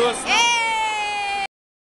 Doce. Ei!